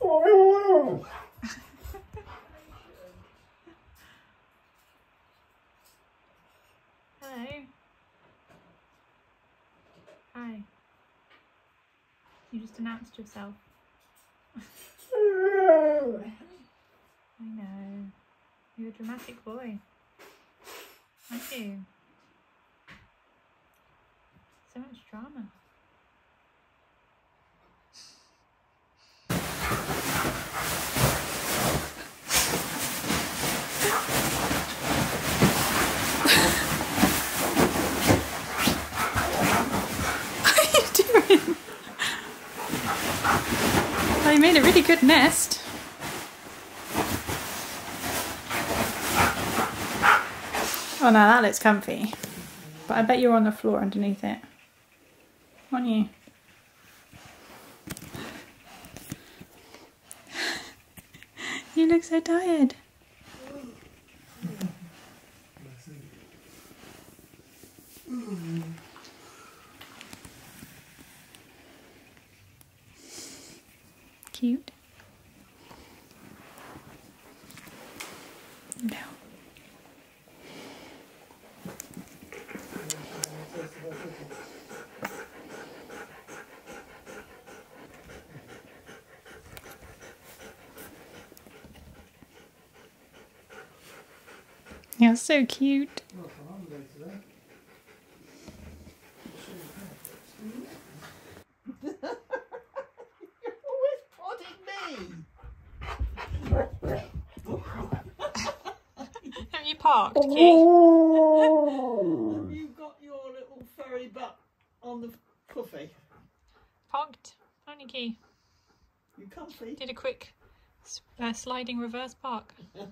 Hello. Hi. You just announced yourself. I know. You're a dramatic boy. Aren't you? So much drama. You made a really good nest. Oh, now that looks comfy. But I bet you're on the floor underneath it. Aren't you? you look so tired. Cute. No. You're so cute. Parked, Key? You've got your little furry butt on the puffy. Parked. Only Key. You comfy? Did a quick uh, sliding reverse park.